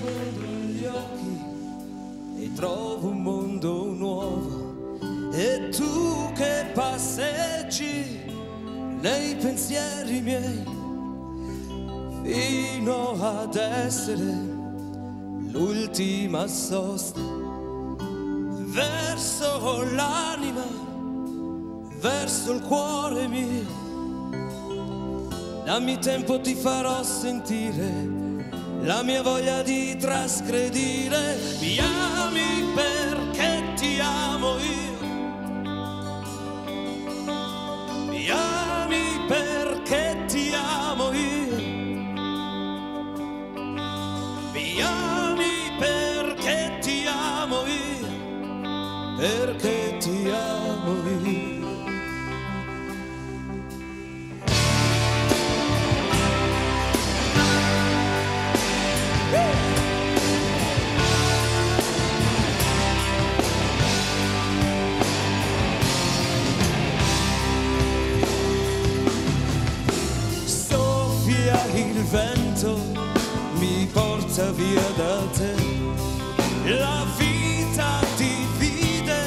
incontro gli occhi e trovo un mondo nuovo e tu che passeggi nei pensieri miei fino ad essere l'ultima sosta verso l'anima, verso il cuore mio. Dammi tempo ti farò sentire la mia voglia di trasgredire. Mi ami perché ti amo io. Mi ami perché ti amo io. Mi ami perché ti amo io. Perché ti amo io. Vento, mi porta via da te. La vita divide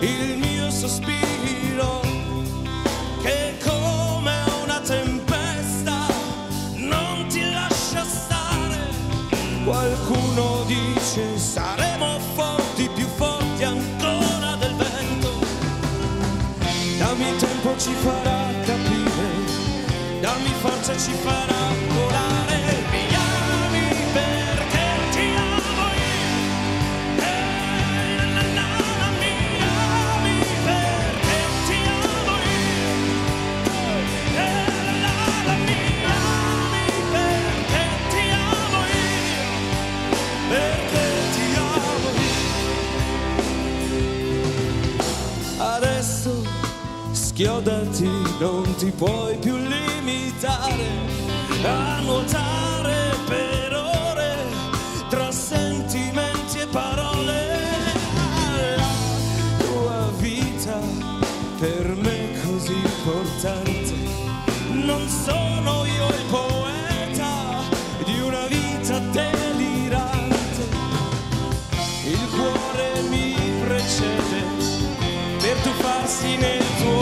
il mio sospiro, che come una tempesta non ti lascia stare. Qualcuno dice saremo forti, più forti ancora del vento. Dammi tempo ci farà forza ci farà volare. Mi ami perché ti amo io. Eh, na, na, na, mi. Eh, la, la, mi ami perché ti amo io. Perché ti amo. Adesso Chiodati, non ti puoi più limitare a nuotare per ore tra sentimenti e parole. La tua vita per me è così importante, non sono io il poeta di una vita delirante. Il cuore mi precede per tuffarsi nel tuo